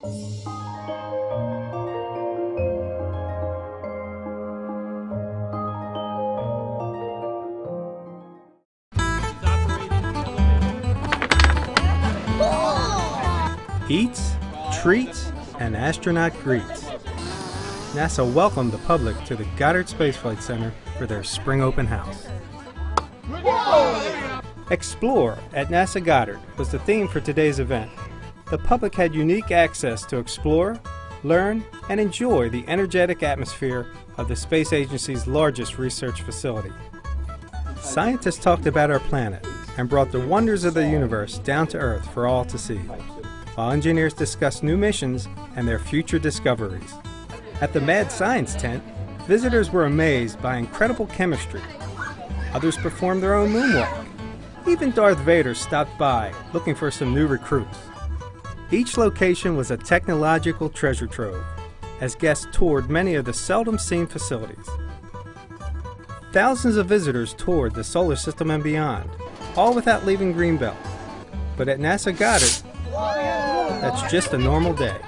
Eats, treats, and astronaut greets. NASA welcomed the public to the Goddard Space Flight Center for their spring open house. Explore at NASA Goddard was the theme for today's event. The public had unique access to explore, learn, and enjoy the energetic atmosphere of the Space Agency's largest research facility. Scientists talked about our planet and brought the wonders of the universe down to Earth for all to see, while engineers discussed new missions and their future discoveries. At the Mad Science tent, visitors were amazed by incredible chemistry. Others performed their own moonwalk. Even Darth Vader stopped by looking for some new recruits. Each location was a technological treasure trove as guests toured many of the seldom seen facilities. Thousands of visitors toured the solar system and beyond, all without leaving Greenbelt. But at NASA Goddard, that's just a normal day.